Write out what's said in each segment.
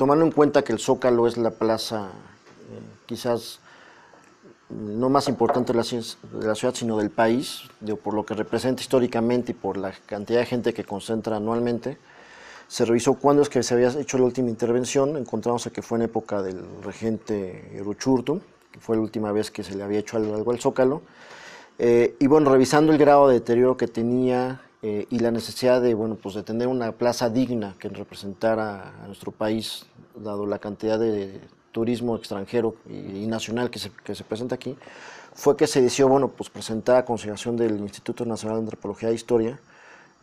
tomando en cuenta que el Zócalo es la plaza eh, quizás no más importante de la, de la, ciudad, sino del país, por lo que representa históricamente y por la cantidad de gente que concentra anualmente, se revisó cuándo es que se había hecho la última intervención, encontramos que fue en época del regente Eruchurtu, que fue la última vez que se le había hecho algo al Zócalo, eh, y bueno, revisando el grado de deterioro que tenía eh, y la necesidad de, bueno, pues de tener una plaza digna que representara a nuestro país, dado la cantidad de turismo extranjero y, nacional que se, que se, presenta aquí, fue que se decidió, bueno, pues presentar a consideración del Instituto Nacional de Antropología e Historia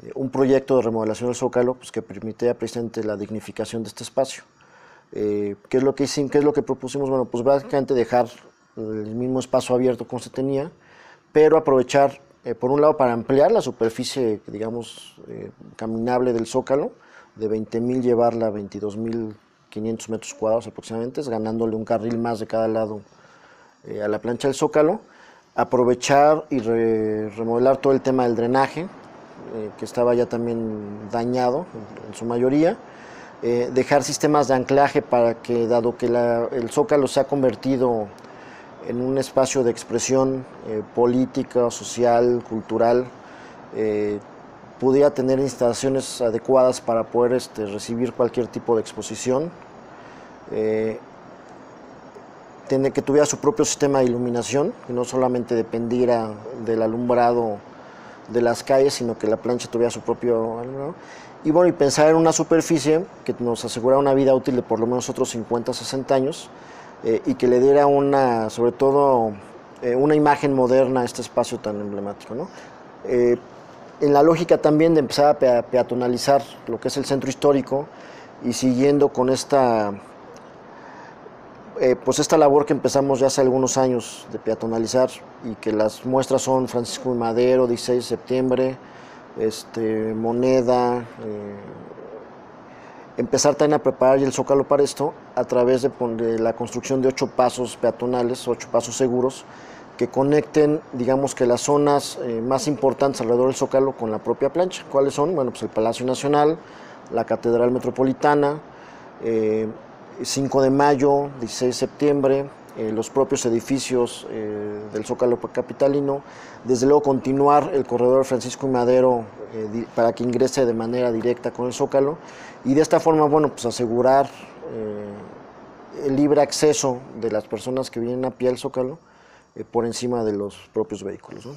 eh, un proyecto de remodelación del Zócalo pues, que permitía precisamente la dignificación de este espacio. ¿qué, es lo que, ¿Qué es lo que propusimos? Bueno, pues básicamente dejar el mismo espacio abierto como se tenía, pero aprovechar, eh, por un lado, para ampliar la superficie, digamos, eh, caminable del Zócalo, de 20.000 llevarla a 22.500 metros cuadrados aproximadamente, ganándole un carril más de cada lado eh, a la plancha del Zócalo, aprovechar y remodelar todo el tema del drenaje, que estaba ya también dañado en, su mayoría, dejar sistemas de anclaje para que, dado que el Zócalo se ha convertido en un espacio de expresión eh, política, social, cultural, eh, pudiera tener instalaciones adecuadas para poder este, recibir cualquier tipo de exposición, eh, que tuviera su propio sistema de iluminación, que no solamente dependiera del alumbrado de las calles, sino que la plancha tuviera su propio alumbrado. Y bueno, y pensar en una superficie que nos asegura una vida útil de por lo menos otros 50, 60 años, eh, y que le diera una, sobre todo, eh, una imagen moderna a este espacio tan emblemático. ¿no? Eh, en la lógica también de empezar a peatonalizar lo que es el centro histórico y siguiendo con esta, pues esta labor que empezamos ya hace algunos años de peatonalizar y que las muestras son Francisco y Madero, 16 de septiembre, este, Moneda, empezar también a preparar el zócalo para esto a través de, la construcción de ocho pasos peatonales, ocho pasos seguros, que conecten, digamos que las zonas eh, más importantes alrededor del zócalo con la propia plancha. ¿Cuáles son? Bueno, pues el Palacio Nacional, la Catedral Metropolitana, 5 eh, de mayo, 16 de septiembre, eh, los propios edificios del Zócalo capitalino, desde luego continuar el corredor Francisco y Madero para que ingrese de manera directa con el Zócalo y de esta forma, bueno, pues asegurar eh, el libre acceso de las personas que vienen a pie al Zócalo eh, por encima de los propios vehículos.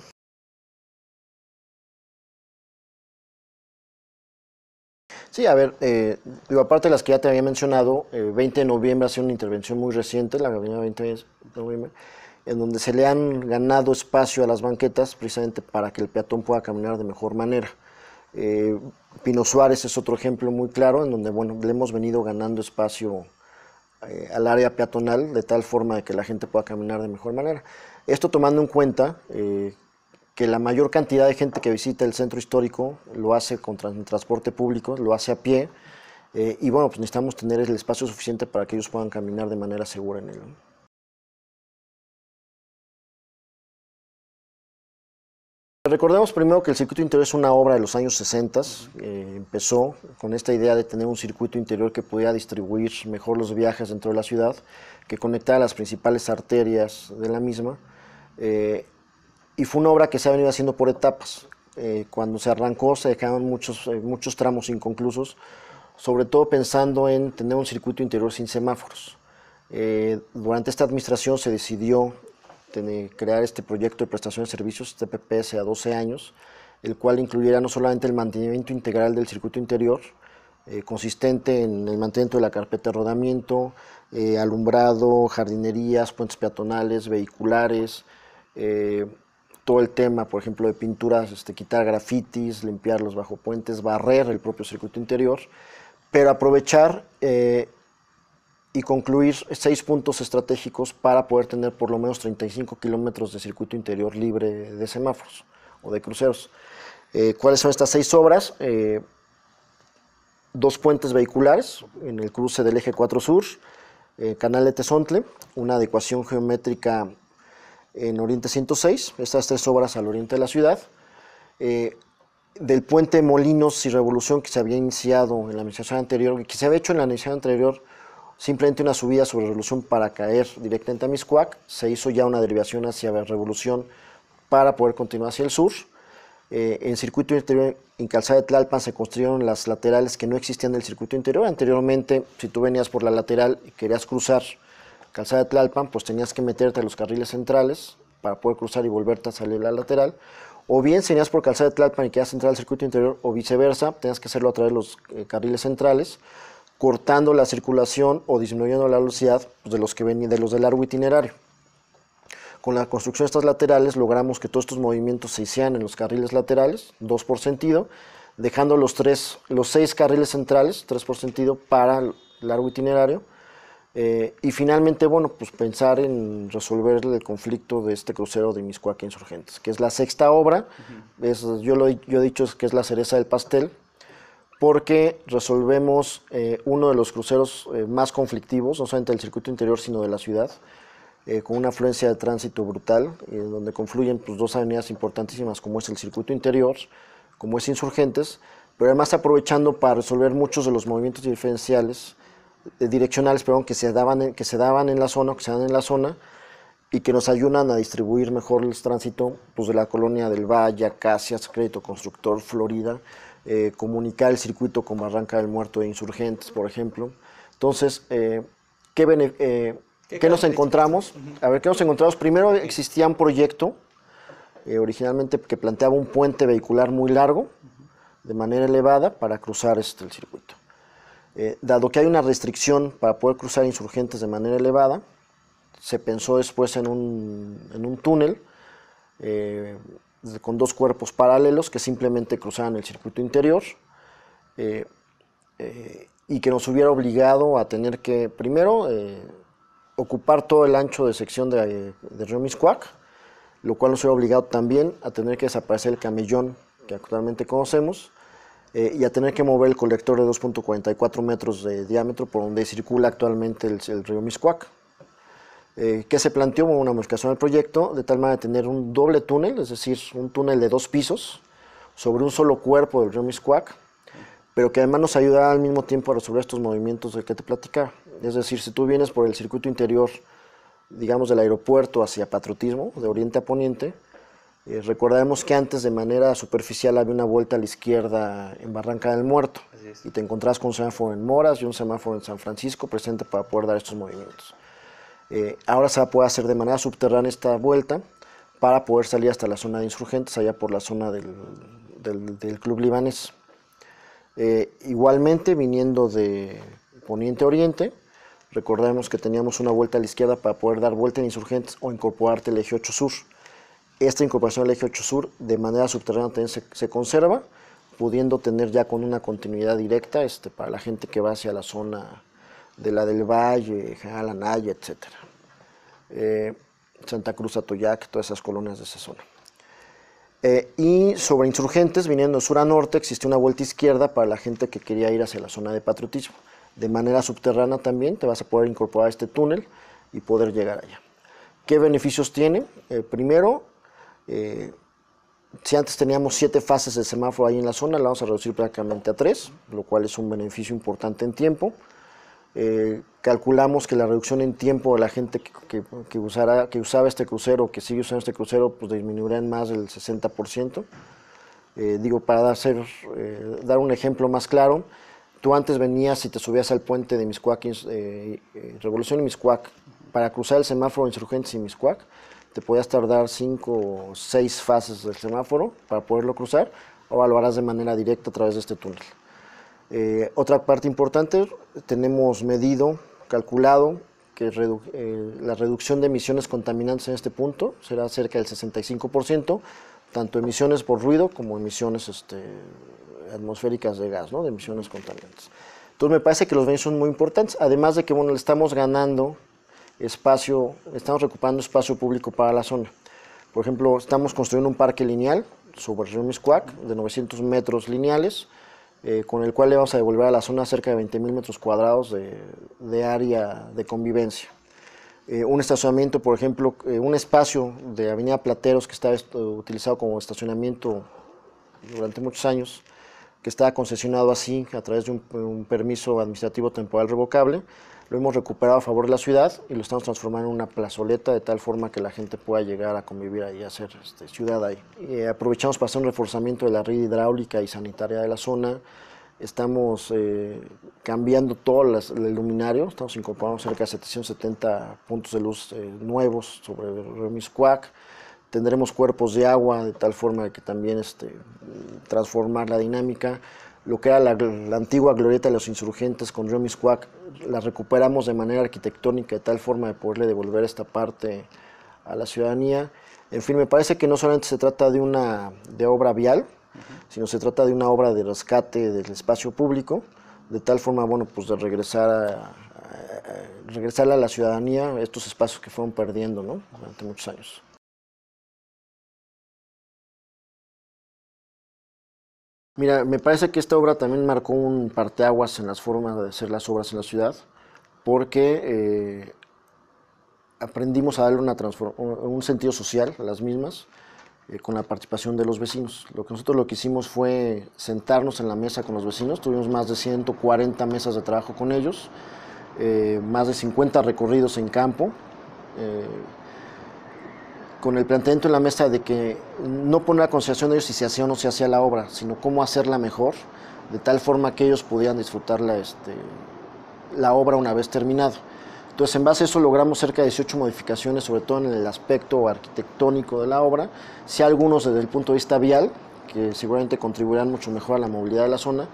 Sí, a ver, eh, aparte de las que ya te había mencionado, el 20 de noviembre ha sido una intervención muy reciente, la avenida 20 de noviembre, en donde se le han ganado espacio a las banquetas precisamente para que el peatón pueda caminar de mejor manera. Eh, Pino Suárez es otro ejemplo muy claro en donde bueno, le hemos venido ganando espacio eh, al área peatonal de tal forma que la gente pueda caminar de mejor manera. Esto tomando en cuenta eh, que la mayor cantidad de gente que visita el centro histórico lo hace con transporte público, lo hace a pie, y bueno, pues necesitamos tener el espacio suficiente para que ellos puedan caminar de manera segura en él. Recordemos primero que el circuito interior es una obra de los años 60, eh, empezó con esta idea de tener un circuito interior que pudiera distribuir mejor los viajes dentro de la ciudad, que conectara las principales arterias de la misma, eh, y fue una obra que se ha venido haciendo por etapas. Eh, cuando se arrancó se dejaron muchos, muchos tramos inconclusos, sobre todo pensando en tener un circuito interior sin semáforos. durante esta administración se decidió crear este proyecto de prestación de servicios, este PPS, a 12 años, el cual incluyera no solamente el mantenimiento integral del circuito interior, eh, consistente en el mantenimiento de la carpeta de rodamiento, eh, alumbrado, jardinerías, puentes peatonales, vehiculares, eh, todo el tema, por ejemplo, de pinturas, este, quitar grafitis, limpiar los bajo puentes, barrer el propio circuito interior, pero aprovechar y concluir seis puntos estratégicos para poder tener por lo menos 35 kilómetros de circuito interior libre de semáforos o de cruceros. Eh, ¿Cuáles son estas seis obras? Eh, dos puentes vehiculares en el cruce del eje 4 Sur, eh, Canal de Tezontle, una adecuación geométrica en Oriente 106, estas tres obras al oriente de la ciudad, del puente Molinos y Revolución que se había iniciado en la administración anterior, que se había hecho en la administración anterior simplemente una subida sobre Revolución para caer directamente a Miscuac, se hizo ya una derivación hacia Revolución para poder continuar hacia el sur. Eh, en circuito interior, en Calzada de Tlalpan, se construyeron las laterales que no existían del circuito interior. Anteriormente, si tú venías por la lateral y querías cruzar Calzada de Tlalpan, pues tenías que meterte a los carriles centrales para poder cruzar y volverte a salir la lateral. O bien, si venías por Calzada de Tlalpan y querías entrar al circuito interior, o viceversa, tenías que hacerlo a través de los eh, carriles centrales cortando la circulación o disminuyendo la velocidad pues, de los que venían de los del largo itinerario. Con la construcción de estas laterales logramos que todos estos movimientos se hicieran en los carriles laterales, dos por sentido, dejando los, tres, los seis carriles centrales, tres por sentido, para el largo itinerario. Eh, y finalmente, bueno, pues pensar en resolver el conflicto de este crucero de Miscuac Insurgentes, que es la sexta obra. es, yo, lo, yo he dicho que es la cereza del pastel, porque resolvemos eh, uno de los cruceros eh, más conflictivos, no solamente del circuito interior, sino de la ciudad, eh, con una afluencia de tránsito brutal, donde confluyen pues, dos avenidas importantísimas, como es el circuito interior, como es Insurgentes, pero además aprovechando para resolver muchos de los movimientos diferenciales, direccionales perdón, que, se daban en, que se daban en la zona, que se dan en la zona, y que nos ayudan a distribuir mejor el tránsito pues, de la colonia del Valle, Acacias, Crédito Constructor, Florida, eh, comunicar el circuito con Barranca del Muerto de Insurgentes, por ejemplo. Entonces, eh, ¿qué, eh, ¿qué, nos encontramos? A ver, ¿qué nos encontramos? Primero existía un proyecto originalmente que planteaba un puente vehicular muy largo, de manera elevada, para cruzar este, el circuito. dado que hay una restricción para poder cruzar insurgentes de manera elevada, se pensó después en un, en un túnel con dos cuerpos paralelos que simplemente cruzaban el circuito interior eh, eh, y que nos hubiera obligado a tener que, primero, eh, ocupar todo el ancho de sección de, Río Miscuac, lo cual nos hubiera obligado también a tener que desaparecer el camellón que actualmente conocemos y a tener que mover el colector de 2.44 metros de diámetro por donde circula actualmente el, el río Miscuac. Eh, que se planteó una modificación del proyecto de tal manera de tener un doble túnel, es decir, un túnel de dos pisos sobre un solo cuerpo del río Miscuac, pero que además nos ayuda al mismo tiempo a resolver estos movimientos de que te platicaba. Es decir, si tú vienes por el circuito interior, digamos, del aeropuerto hacia Patriotismo, de oriente a poniente, eh, recordaremos que antes de manera superficial había una vuelta a la izquierda en Barranca del Muerto y te encontrás con un semáforo en Moras y un semáforo en San Francisco presente para poder dar estos movimientos. Eh, ahora se puede hacer de manera subterránea esta vuelta para poder salir hasta la zona de insurgentes, allá por la zona del, club libanés. Eh, igualmente, viniendo de poniente oriente, recordemos que teníamos una vuelta a la izquierda para poder dar vuelta en insurgentes o incorporarte el eje 8 sur. Esta incorporación al eje 8 sur de manera subterránea también se, conserva, pudiendo tener ya con una continuidad directa este, para la gente que va hacia la zona de la del Valle, Jalanaya, etc. Eh, Santa Cruz, Atoyac, todas esas colonias de esa zona. Eh, y sobre insurgentes, viniendo de sur a norte, existe una vuelta izquierda para la gente que quería ir hacia la zona de patriotismo. De manera subterránea también te vas a poder incorporar este túnel y poder llegar allá. ¿Qué beneficios tiene? Eh, primero, si antes teníamos siete fases de semáforo ahí en la zona, la vamos a reducir prácticamente a tres, lo cual es un beneficio importante en tiempo. Eh, calculamos que la reducción en tiempo de la gente que, que, que usaba este crucero, que sigue usando este crucero, pues disminuirá en más del 60%. Eh, digo, para dar, eh, dar un ejemplo más claro, tú antes venías y te subías al puente de Miscuac, Revolución y Miscuac, para cruzar el semáforo Insurgentes y Miscuac, te podías tardar cinco o seis fases del semáforo para poderlo cruzar, o lo harás de manera directa a través de este túnel. Eh, otra parte importante, tenemos medido, calculado, que eh, la reducción de emisiones contaminantes en este punto será cerca del 65%, tanto emisiones por ruido como emisiones este, atmosféricas de gas, ¿no? de emisiones contaminantes. Entonces me parece que los beneficios son muy importantes, además de que bueno, le estamos ganando espacio, estamos recuperando espacio público para la zona. Por ejemplo, estamos construyendo un parque lineal sobre el río Miscuac de 900 metros lineales, eh, con el cual le vamos a devolver a la zona cerca de 20.000 metros cuadrados de, área de convivencia. Eh, un estacionamiento, por ejemplo, eh, un espacio de Avenida Plateros que está utilizado como estacionamiento durante muchos años que está concesionado así a través de un, permiso administrativo temporal revocable. Lo hemos recuperado a favor de la ciudad y lo estamos transformando en una plazoleta de tal forma que la gente pueda llegar a convivir ahí, a hacer este, ciudad ahí. Y aprovechamos para hacer un reforzamiento de la red hidráulica y sanitaria de la zona. Estamos eh, cambiando todo el luminario, estamos incorporando cerca de 770 puntos de luz eh, nuevos sobre el río Miscuac tendremos cuerpos de agua de tal forma que también este, transformar la dinámica. Lo que era la, antigua glorieta de los insurgentes con Río Miscuac, la recuperamos de manera arquitectónica de tal forma de poderle devolver esta parte a la ciudadanía. En fin, me parece que no solamente se trata de una de obra vial, sino se trata de una obra de rescate del espacio público, de tal forma, bueno, pues de regresar a, a la ciudadanía estos espacios que fueron perdiendo, ¿no? Durante muchos años. Mira, me parece que esta obra también marcó un parteaguas en las formas de hacer las obras en la ciudad, porque eh, aprendimos a darle una un sentido social a las mismas eh, con la participación de los vecinos. Lo que nosotros lo que hicimos fue sentarnos en la mesa con los vecinos, tuvimos más de 140 mesas de trabajo con ellos, eh, más de 50 recorridos en campo con el planteamiento en la mesa de que no poner a consideración de ellos si se hacía o no se hacía la obra, sino cómo hacerla mejor, de tal forma que ellos pudieran disfrutar la, este, la obra una vez terminado. Entonces, en base a eso logramos cerca de 18 modificaciones, sobre todo en el aspecto arquitectónico de la obra, si algunos desde el punto de vista vial, que seguramente contribuirán mucho mejor a la movilidad de la zona,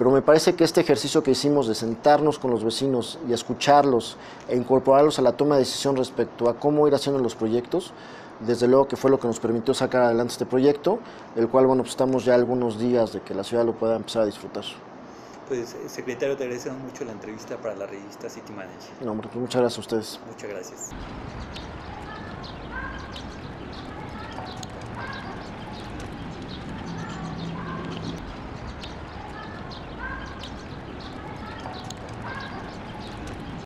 pero me parece que este ejercicio que hicimos de sentarnos con los vecinos y escucharlos e incorporarlos a la toma de decisión respecto a cómo ir haciendo los proyectos, desde luego que fue lo que nos permitió sacar adelante este proyecto, el cual, bueno, pues estamos ya algunos días de que la ciudad lo pueda empezar a disfrutar. Pues, eh, secretario, te agradecemos mucho la entrevista para la revista City Manager. No, hombre, pues muchas gracias a ustedes. Muchas gracias.